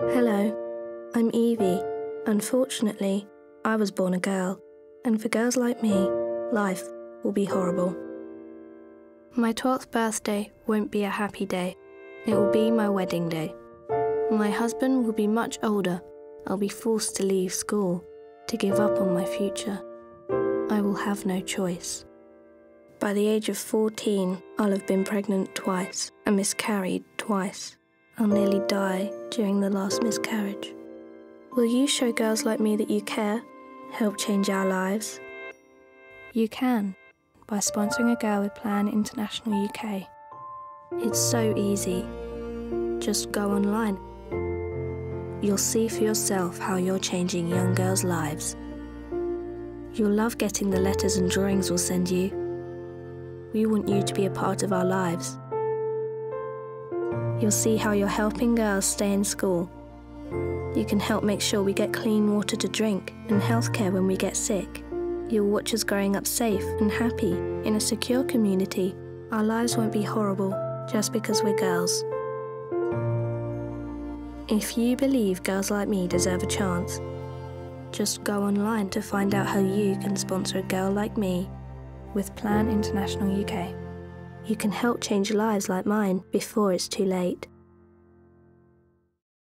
Hello, I'm Evie. Unfortunately, I was born a girl, and for girls like me, life will be horrible. My 12th birthday won't be a happy day. It will be my wedding day. My husband will be much older. I'll be forced to leave school, to give up on my future. I will have no choice. By the age of 14, I'll have been pregnant twice and miscarried twice. I'll nearly die during the last miscarriage. Will you show girls like me that you care? Help change our lives? You can by sponsoring a girl with Plan International UK. It's so easy. Just go online. You'll see for yourself how you're changing young girls' lives. You'll love getting the letters and drawings we'll send you. We want you to be a part of our lives. You'll see how you're helping girls stay in school. You can help make sure we get clean water to drink and healthcare when we get sick. You'll watch us growing up safe and happy in a secure community. Our lives won't be horrible just because we're girls. If you believe girls like me deserve a chance, just go online to find out how you can sponsor a girl like me with Plan International UK. You can help change lives like mine before it's too late.